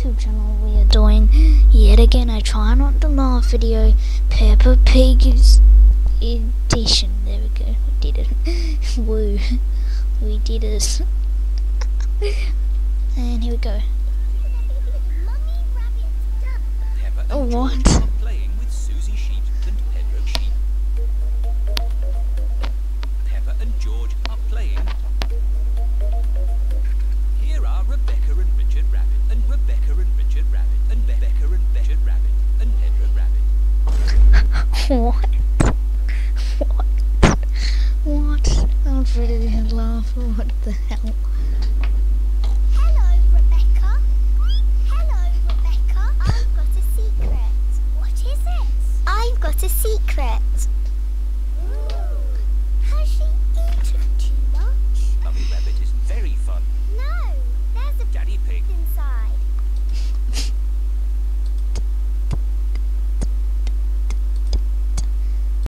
YouTube channel we are doing yet again I try not to laugh video Peppa Pig's edition. There we go, we did it. Woo. We did it. and here we go. Oh, what? What? What? What? I'm really laughing. What the hell? Hello, Rebecca. Hello, Rebecca. I've got a secret. What is it? I've got a secret.